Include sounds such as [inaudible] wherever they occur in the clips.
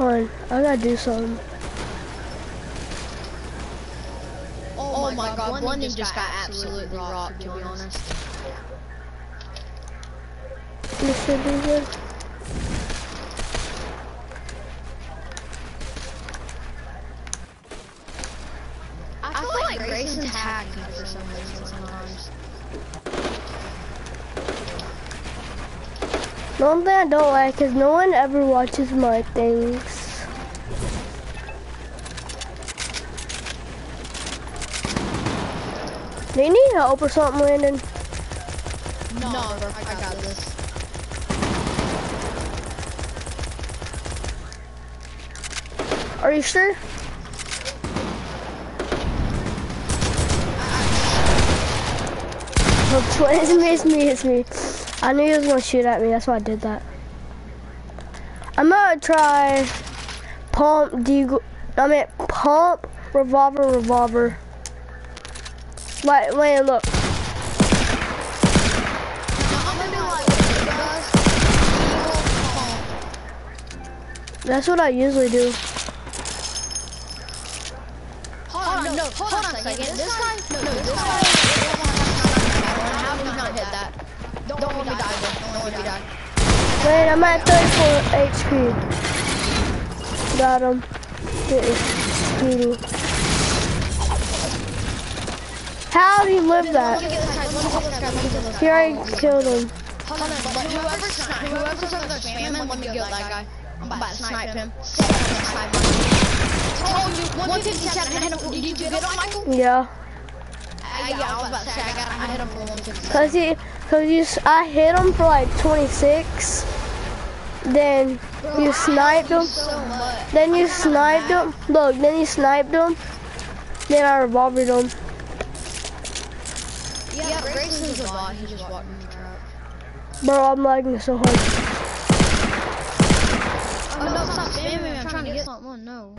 Hold on, I gotta do something. Oh, oh my god, London just got absolutely rocked, to be honest. You should do this. I feel like Grayson's hacking for some reason sometimes. The only thing I don't like is no one ever watches my things. Do you need help or something, Landon? No, bro, I got this. Are you sure? Oh, it's [laughs] me, it's me, it's me. I knew he was gonna shoot at me, that's why I did that. I'm gonna try pump, deagle, I mean pump, revolver, revolver. Like, wait, look. No, I'm gonna do like guys. That's what I usually do. Hold on, no, hold on a second. This guy, no, no, this guy. How did he not hit that? Don't let me die, bro. Don't let me die. Wait, I'm at 34 HP. Got him. How did he live that? get this guy. Let me get this guy. Let me get this He already killed him. Kill that guy. I'm about to snipe him. Snipe him. Snipe him. Told you, 157. Hit him. Did you get him, Michael? Yeah. Yeah, I was about to say, I got, I hit him for 157. Cause he, cause you, s- I hit him for like 26. Then you sniped him. So. Then you sniped him. Look, then you sniped him. Then I revolvered him. Yeah, Grayson's a bot. He just walked in the trap. Bro, I'm lagging so hard. Oh no, stop spamming me. I'm trying to get something. No.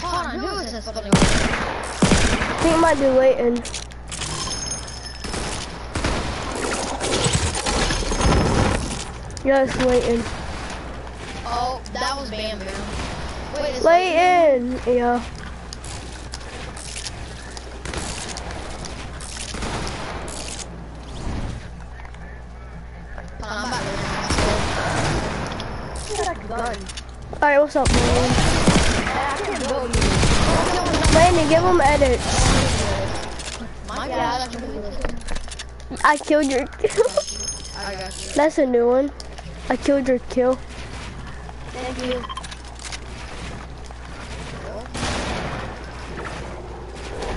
Hold on, who is this? I think it might be Leighton. It's Leighton. Oh, that was Bam Bam. Wait, Leighton! Yeah. Uh, to Alright, what's up, man? Landon, give him edits. My bad. I can do this. I killed your kill. [laughs] I got you. That's a new one. I killed your kill. Thank you.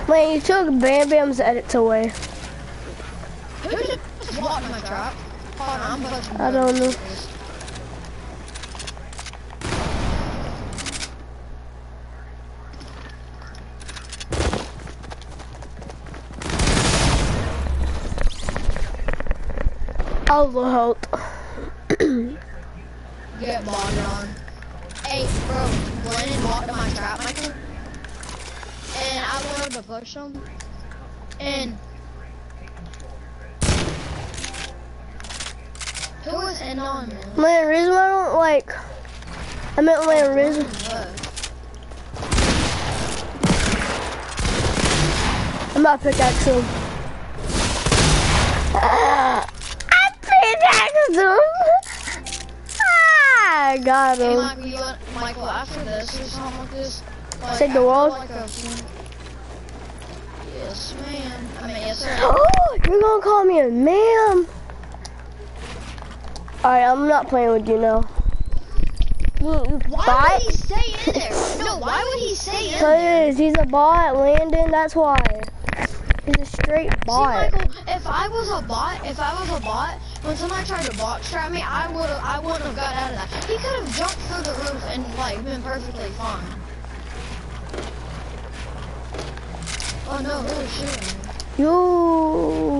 Wait, you took Bam Bam's edits away. Who just walked in my trap? Hold on, I'm I don't know. I'll help. Get bombed on. Hey, bro, walked in my trap, Michael. And I wanted to push him. And who was in on him? Man, reason I don't like. I meant man, reason. I'm not pickaxe him. Ah, I pickaxed him. I got Hey, him. Michael, you want, Michael, after this or something like this, like, Save the I feel world? Like a, yes, ma'am. I mean, yes, sir. Oh, [gasps] you're gonna call me a ma'am? Alright, I'm not playing with you now. Why bot? would he stay in there? No, why would he stay in [laughs] there? Cause he's a bot, Landon, that's why. He's a straight See. Michael, if I was a bot, if I was a bot, when somebody tried to box trap me, I would have, I wouldn't have got out of that. He could have jumped through the roof and like been perfectly fine. Oh no, is shooting? me?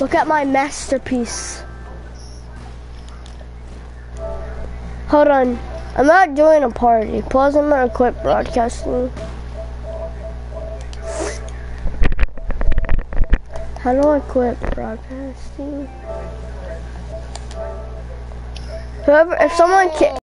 Look at my masterpiece. Hold on. I'm not doing a party. Plus, I'm gonna quit broadcasting. How do I quit broadcasting? Whoever, if someone can-